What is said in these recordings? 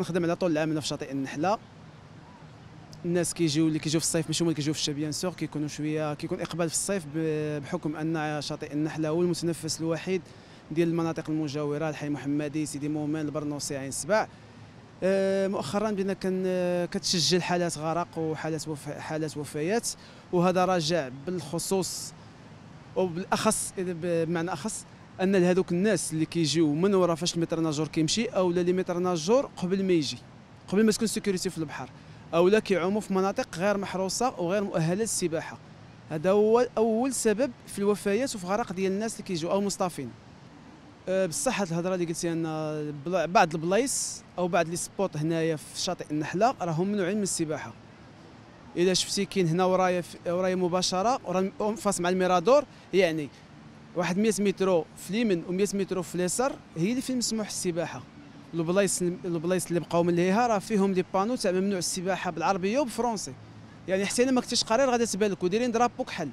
كنخدم على طول العام في شاطئ النحلة. الناس كيجيو اللي كيجيو في الصيف ماشي هما اللي كيجيو في الشتاء bien sûr كيكونوا شوية كيكون إقبال في الصيف بحكم أن شاطئ النحلة هو المتنفس الوحيد ديال المناطق المجاورة الحي محمدي سيدي مومن البرنوسي عين سبع آه، مؤخرا بدينا كان كتسجل حالات غرق وحالات وف... حالات وفيات وهذا راجع بالخصوص وبالأخص بمعنى أخص أن هذوك الناس اللي كيجيو من ورا فاش ال maître-nageur كيمشي أو لا les maîtres-nageurs قبل ما يجي قبل ما تكون sécurité في البحر أو لا كيعوموا في مناطق غير محروسة وغير مؤهلة للسباحة. هذا هو أول سبب في الوفيات وفي غرق ديال الناس اللي كيجيو أو مصطافين أه، بصح هاد الهضرة اللي قلتي أن بعض البلايص أو بعض les spots هنايا في شاطئ النحلة راهم ممنوعين من السباحة. اذا شفتي كاين هنا ورايا ورايا مباشرة ورا face مع ال mirador يعني واحد 100 متر في اليمين و100 متر في اليسار. هي اللي فين مسموح السباحة. البلايص البلايص اللي بقاو من ليها راه فيهم des panneaux تاع ممنوع السباحة بالعربية وبالفرنسي يعني حتى إلا ما كنتيش قاري غادي تبان لك ودايرين drapeau كحل.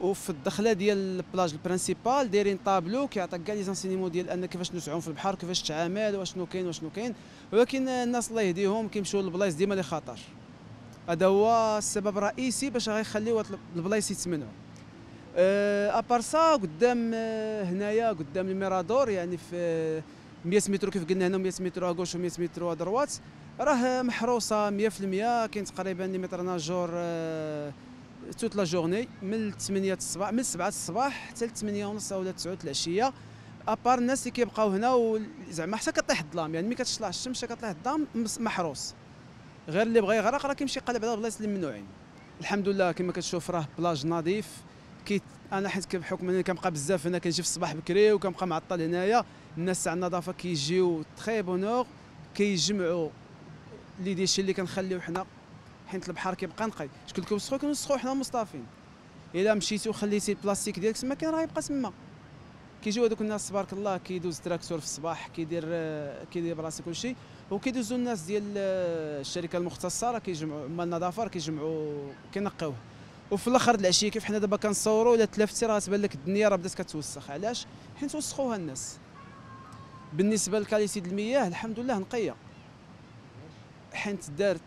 وفي الدخلة ديال ال plage principale دايرين طابلو كيعطيك كاع les enseignements ديال أن كيفاش نتعوم في البحر كيفاش تعامل وأشنو كاين وأشنو كاين. ولكن الناس الله يهديهم كيمشيو للبلايص ديما اللي خطر هذا هو السبب الرئيسي باش غيخليو البلايص يتمنعوا. à part ça قدام آه، هنايا قدام ال mirador يعني في آه، 100 متر كيف قلنا هنا 100 متر à gauche و100 متر à droite راه محروسة 100% كاين تقريبا les maîtres-nageurs آه، toute la journée من 8 الصباح من 7 الصباح حتى ل 8 ونص ولا 9 العشية. à part الناس اللي كيبقاو هنا زعما حتى كطيح الظلام يعني ملي كتطلع الشمس كطيح الظلام محروس. غير اللي بغى يغرق راه كيمشي يقلب على البلايص اللي ممنوعين الحمد لله كما كتشوف راه بلاج نظيف. كي أنا حيت بحكم انني كنبقى بزاف هنا كنجي في الصباح بكري وكنبقى معطل هنايا. الناس تاع النظافة كيجيو très bonne heure كيجمعوا لي déchets اللي كنخليو حنا حيت البحر كيبقى نقي. شكون كيوسخو كنوسخو حنا مصطافين إلا مشيتي وخليتي البلاستيك ديالك تما كاين راه يبقى تما. كيجيو هذوك الناس تبارك الله كيدوز تراكتور في الصباح كيدير كيدير براسي كلشي وكيدوزو الناس ديال آه، الشركة المختصة راه كيجمعوا مال النظافة راه كيجمعوا كينقيوه. وفي الآخر العشيه كيف حنا دابا كنصوروا الا تلفتي راه تبان لك الدنيا راه بدات كتوسخ. علاش؟ حيت وسخوها الناس. بالنسبة ل qualité المياه الحمد لله نقية. حيت دارت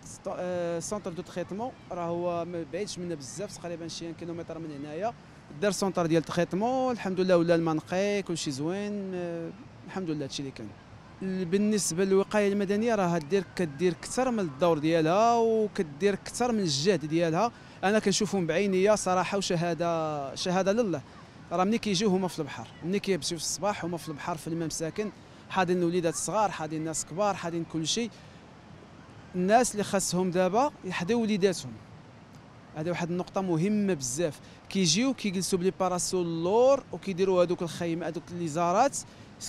centre de traitement راه هو ما بعيدش منا بزاف تقريبا شي كيلومتر من هنايا. دار centre ديال traitement الحمد لله ولا الماء نقي كلشي زوين آه، الحمد لله هادشي اللي كان. بالنسبة للوقاية المدنية راه دير كدير أكثر من الدور ديالها وكدير أكثر من الجهد ديالها. أنا كنشوفهم بعينيا صراحة وشهاده شهادة لله. راه ملي كيجيو هما في البحر ملي كيمشيو في الصباح هما في البحر في الماء مساكن. حاضين الوليدات الصغار حاضين الناس كبار حاضين كل شيء. الناس اللي خاصهم دابا يحضيو وليداتهم. هذه واحد النقطة مهمة بزاف. كيجيو كيجلسوا ب les parasols اللور وكيديروا هذوك الخيمة هذوك اللي زارات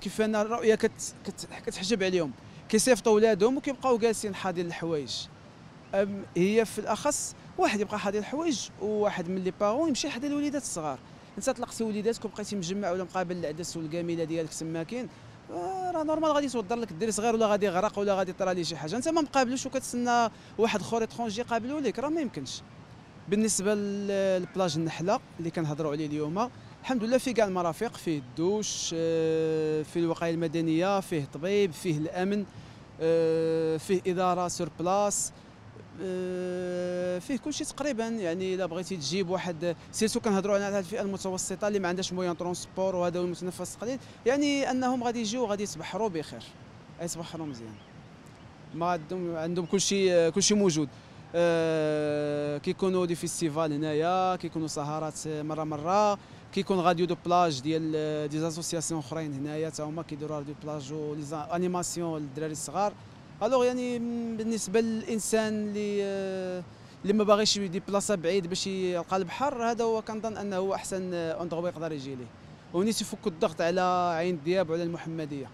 كيف أنا الرؤية كت كت كتحجب عليهم. كيصيفطوا ولادهم وكيبقاو جالسين حاضين الحوايج. هي في الأخص واحد يبقى حاضي الحوايج وواحد من les parents يمشي حاضي الوليدات الصغار. انت طلقتي وليداتك وبقيتي مجمع ولا مقابل العدس والجميله ديالك تما كاين آه، راه normal غادي يتوضر لك الدري صغير ولا غادي يغرق ولا غادي طرا ليه شي حاجة. انت ما مقابلوش وكتسنى واحد اخر étranger يقابلو لك راه ما يمكنش. بالنسبة للبلاج النحلة اللي كنهضروا عليه اليوم الحمد لله فيه كاع المرافق فيه الدوش آه، فيه الوقاية المدنية فيه طبيب فيه الأمن آه، فيه إدارة sur place فيه كل شيء تقريبا. يعني إلا بغيتي تجيب واحد surtout كنهضروا على هذه الفئة المتوسطة اللي ما عندهاش moyen transport وهذا المتنفس قليل يعني أنهم غادي يجيو غادي يتبحروا بخير. يتبحروا مزيان. ما عندهم عندهم كل شيء كل شيء موجود. آه، كيكونوا des festivals هنايا كيكونوا سهرات مرة مرة كيكون radio de plage ديال des associations أخرين هنايا تا هما كيديروا radio plage و les animations للدراري الصغار. alors يعني بالنسبة للإنسان اللي آه، اللي ما باغيش يدي بلاصة بعيد باش يلقى البحر هذا هو كنظن أنه هو أحسن endroit يقدر يجي ليه. ونيت يفك الضغط على عين دياب وعلى المحمدية.